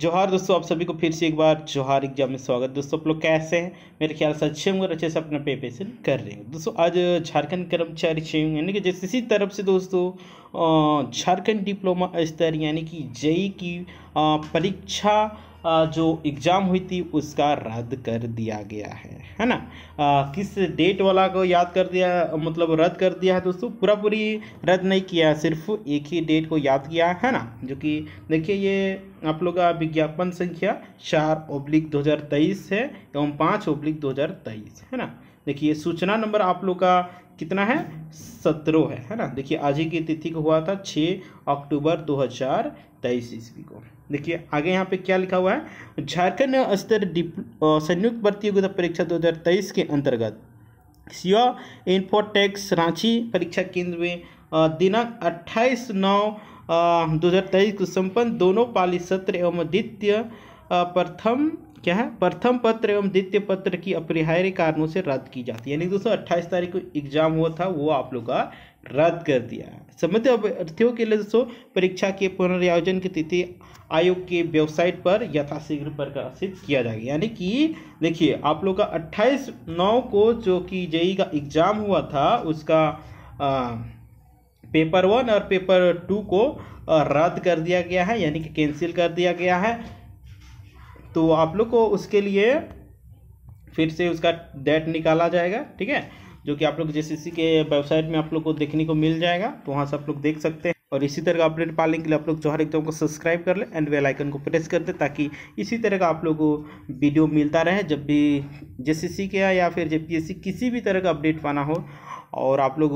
जोहार दोस्तों, आप सभी को फिर से एक बार जोहार एग्ज़ाम में स्वागत। दोस्तों, आप लोग कैसे हैं? मेरे ख्याल से अच्छे होंगे अच्छे से अपना प्रिपरेशन कर रहे हैं दोस्तों, आज झारखंड कर्मचारी चयन, यानी कि जैसे इसी तरफ़ से दोस्तों झारखंड डिप्लोमा स्तर, यानी कि जेई की परीक्षा जो एग्ज़ाम हुई थी उसका रद्द कर दिया गया है है ना? आ, किस डेट वाला को याद कर दिया मतलब रद्द कर दिया है दोस्तों? पूरा पूरी रद्द नहीं किया सिर्फ़ एक ही डेट को याद किया है ना? जो कि देखिए ये आप लोग का विज्ञापन संख्या चार ओब्लिक दो हज़ार तेईस है एवं पाँच ओब्लिक दो हज़ार तेईस है ना? देखिए, सूचना नंबर आप लोग का कितना है? सत्रह है है ना? देखिए, आज ही की तिथि को हुआ था छः अक्टूबर दो हज़ार तेईस ईस्वी को। देखिए, आगे यहाँ पे क्या लिखा हुआ है? झारखंड स्तर संयुक्त भर्ती योग्यता परीक्षा 2023 के अंतर्गत सिया इन्फोटेक्स रांची परीक्षा केंद्र में दिनांक 28 नौ दो हज़ार तेईस को संपन्न दोनों पाली सत्र एवं द्वितीय प्रथम क्या है? प्रथम पत्र एवं द्वितीय पत्र की अपरिहार्य कारणों से रद्द की जाती है। यानी दोस्तों अट्ठाईस तारीख को एग्ज़ाम हुआ था वो आप लोग का रद्द कर दिया है। संबंधित अभ्यर्थियों के लिए दोस्तों परीक्षा के पुनर्आयोजन की तिथि आयोग के वेबसाइट पर यथाशीघ्र प्रकाशित किया जाएगा। यानी कि देखिए आप लोग का 28 नौ को जो कि जेई का एग्ज़ाम हुआ था उसका आ, पेपर वन और पेपर टू को रद्द कर दिया गया है। यानी कि कैंसिल कर दिया गया है। तो आप लोग को उसके लिए फिर से उसका डेट निकाला जाएगा, ठीक है? जो कि आप लोग जेसीसी के वेबसाइट में आप लोग को देखने को मिल जाएगा तो वहाँ से आप लोग देख सकते हैं। और इसी तरह का अपडेट पाने के लिए आप लोग जोहर एग्ज़ाम को सब्सक्राइब कर लें एंड बेल आइकन को प्रेस कर दें, ताकि इसी तरह का आप लोग को वीडियो मिलता रहे। जब भी जेसीसी के या फिर जेपीएससी किसी भी तरह का अपडेट पाना हो, और आप लोग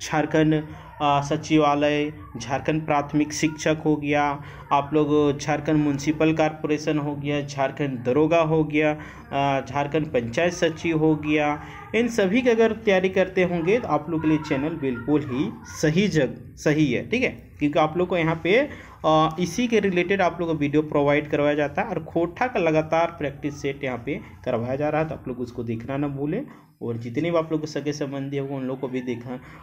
झारखंड सचिवालय, झारखंड प्राथमिक शिक्षक हो गया, आप लोग झारखंड म्यूनसिपल कॉरपोरेशन हो गया, झारखंड दरोगा हो गया झारखंड पंचायत सचिव हो गया। इन सभी की अगर तैयारी करते होंगे तो आप लोग के लिए चैनल बिल्कुल ही सही जग, सही है, ठीक है? क्योंकि आप लोग को यहाँ पे इसी के रिलेटेड आप लोग को वीडियो प्रोवाइड करवाया जाता है और खोटा का लगातार प्रैक्टिस सेट यहाँ पे करवाया जा रहा है तो आप लोग उसको देखना ना भूलें। और जितने भी आप लोग सगे संबंधी होंगे उन लोगों को भी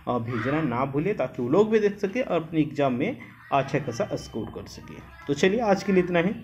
और भेजना ना भूले, ताकि वो लोग भी देख सके और अपने एग्ज़ाम में अच्छा खासा स्कोर कर सके। तो चलिए, आज के लिए इतना ही।